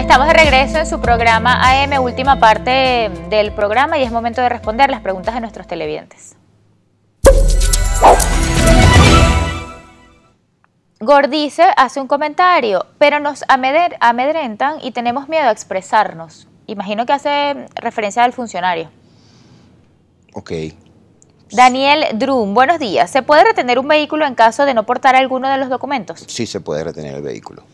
Estamos de regreso en su programa AM, última parte del programa y es momento de responder las preguntas de nuestros televidentes. Gordice hace un comentario, pero nos amedrentan y tenemos miedo a expresarnos. Imagino que hace referencia al funcionario. Ok. Daniel Drum, buenos días. ¿Se puede retener un vehículo en caso de no portar alguno de los documentos? Sí, se puede retener el vehículo.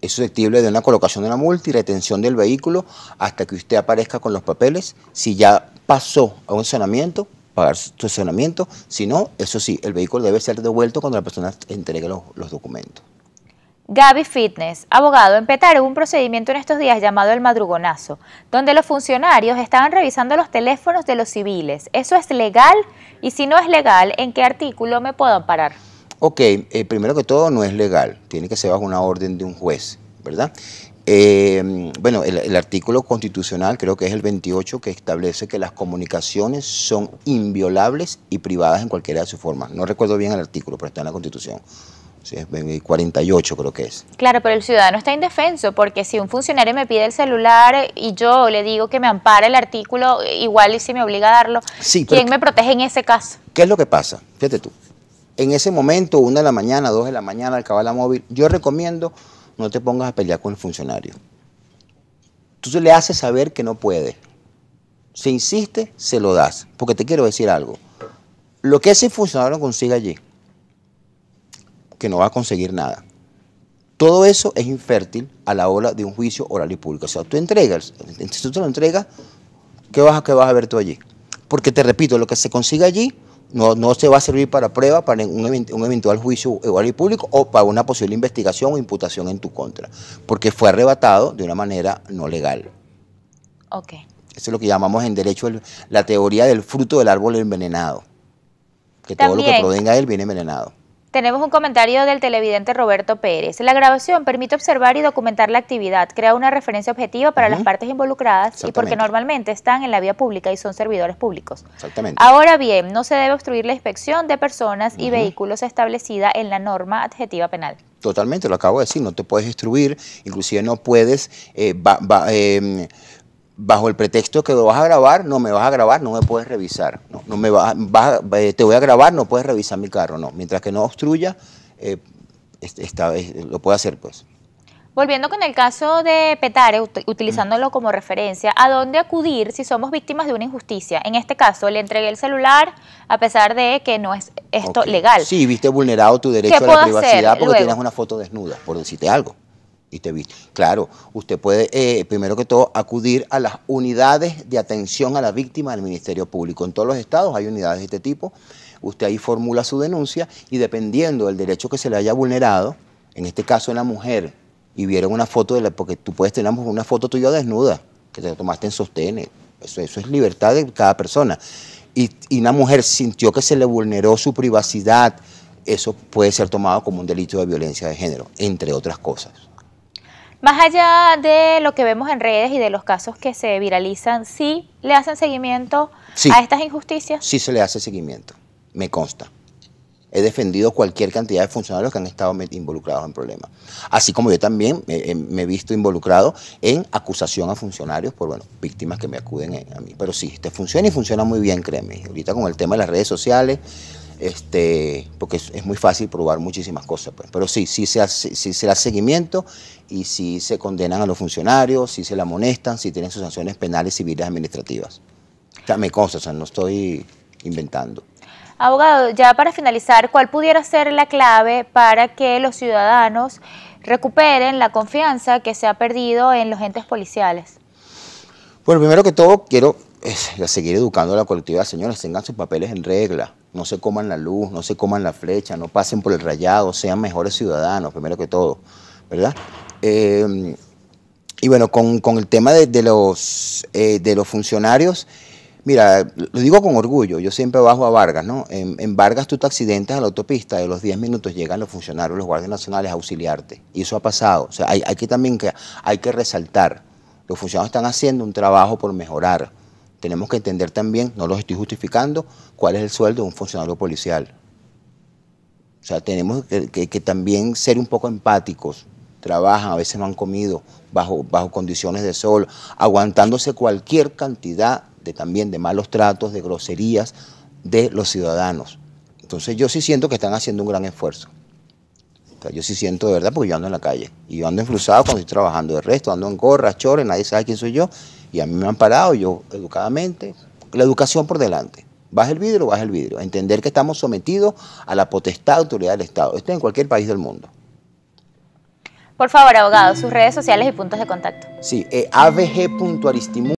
Es susceptible de una colocación de una multa y retención del vehículo hasta que usted aparezca con los papeles. Si ya pasó a un estacionamiento, pagar su estacionamiento. Si no, eso sí, el vehículo debe ser devuelto cuando la persona entregue los, documentos. Gaby Fitness, abogado, en un procedimiento en estos días llamado el madrugonazo, donde los funcionarios estaban revisando los teléfonos de los civiles. ¿Eso es legal? Y si no es legal, ¿en qué artículo me puedo amparar? Ok, eh, primero que todo no es legal, tiene que ser bajo una orden de un juez, ¿verdad? Eh, bueno, el, el, artículo constitucional creo que es el 28 que establece que las comunicaciones son inviolables y privadas en cualquiera de sus formas. No recuerdo bien el artículo, pero está en la Constitución. Sí, es 48 creo que es. Claro, pero el ciudadano está indefenso porque si un funcionario me pide el celular y yo le digo que me ampara el artículo, igual y si me obliga a darlo, Sí, ¿quién me protege en ese caso? ¿Qué es lo que pasa? Fíjate tú. En ese momento, una de la mañana, dos de la mañana, al acabar la móvil, yo recomiendo no te pongas a pelear con el funcionario. Tú le haces saber que no puede. Si insiste, se lo das. Porque te quiero decir algo. Lo que ese funcionario consiga allí, que no va a conseguir nada. Todo eso es infértil a la hora de un juicio oral y público. O sea, tú entregas, si tú te lo entregas, ¿qué vas a, qué vas a ver tú allí? Porque te repito, lo que se consiga allí no, no se va a servir para prueba, para un, event- un eventual juicio oral y público o para una posible investigación o imputación en tu contra, porque fue arrebatado de una manera no legal. Ok. Eso es lo que llamamos en derecho la teoría del fruto del árbol envenenado, que todo lo que provenga de él viene envenenado. Tenemos un comentario del televidente Roberto Pérez. La grabación permite observar y documentar la actividad, crea una referencia objetiva para las partes involucradas y porque normalmente están en la vía pública y son servidores públicos. Exactamente. Ahora bien, no se debe obstruir la inspección de personas y vehículos establecida en la norma adjetiva penal. Totalmente, lo acabo de decir, no te puedes instruir, inclusive no puedes, eh, ba- ba- eh, bajo el pretexto que lo vas a grabar, no me vas a grabar, no me puedes revisar, no, no me vas, vas a- eh, te voy a grabar, no puedes revisar mi carro, no, mientras que no obstruya, eh, está- eh, lo puede hacer pues. Volviendo con el caso de Petare, ut- utilizándolo como referencia, ¿a dónde acudir si somos víctimas de una injusticia? En este caso, le entregué el celular a pesar de que no es esto legal. Sí, viste vulnerado tu derecho a la privacidad porque luego? tienes una foto desnuda, por decirte algo. Y te viste. Claro, usted puede, eh, primero que todo, acudir a las unidades de atención a la víctima del Ministerio Público. En todos los estados hay unidades de este tipo. Usted ahí formula su denuncia y dependiendo del derecho que se le haya vulnerado, en este caso una mujer, y vieron una foto de la, porque tú puedes tener una foto tuya desnuda, que te tomaste en sostén. Eso, eso es libertad de cada persona. Y una mujer sintió que se le vulneró su privacidad, eso puede ser tomado como un delito de violencia de género, entre otras cosas. Más allá de lo que vemos en redes y de los casos que se viralizan, ¿sí le hacen seguimiento Sí. a estas injusticias? Sí se le hace seguimiento, me consta. He defendido cualquier cantidad de funcionarios que han estado involucrados en problemas. Así como yo también me, eh, me he visto involucrado en acusación a funcionarios por bueno, víctimas que me acuden en- a mí. Pero sí, este funciona y funciona muy bien, créeme. Ahorita con el tema de las redes sociales, este, porque es, es muy fácil probar muchísimas cosas. pues. Pero sí, sí se, hace, sí se le hace seguimiento y sí se condenan a los funcionarios, sí se le amonestan, sí tienen sus sanciones penales, civiles, administrativas. O sea, me consta, o sea, no estoy inventando. Abogado, ya para finalizar, ¿cuál pudiera ser la clave para que los ciudadanos recuperen la confianza que se ha perdido en los entes policiales? Bueno, primero que todo, quiero eh, seguir educando a la colectividad. Señores, tengan sus papeles en regla. No se coman la luz, no se coman la flecha, no pasen por el rayado, sean mejores ciudadanos, primero que todo, ¿verdad? Eh, y bueno, con, con el tema de, los, eh, de los funcionarios, mira, lo digo con orgullo, yo siempre bajo a Vargas, ¿no? En, Vargas tú te accidentas a la autopista, de los 10 minutos llegan los funcionarios, los guardias nacionales a auxiliarte. Y eso ha pasado. O sea, hay, que también que, hay que resaltar, los funcionarios están haciendo un trabajo por mejorar. Tenemos que entender también, no los estoy justificando, cuál es el sueldo de un funcionario policial. O sea, tenemos que, también ser un poco empáticos. trabajan, a veces no han comido bajo, bajo condiciones de sol, aguantándose cualquier cantidad de también de malos tratos, de groserías de los ciudadanos. Entonces yo sí siento que están haciendo un gran esfuerzo. yo sí siento de verdad porque yo ando en la calle y yo ando enfruzado cuando estoy trabajando. De resto ando en gorras, chores, nadie sabe quién soy yo y a mí me han parado, yo educadamente, la educación por delante. Baja el vidrio, baja el vidrio. Entender que estamos sometidos a la potestad de autoridad del Estado. Esto en cualquier país del mundo. Por favor, abogado, sus redes sociales y puntos de contacto. Sí, eh, avg.aristimu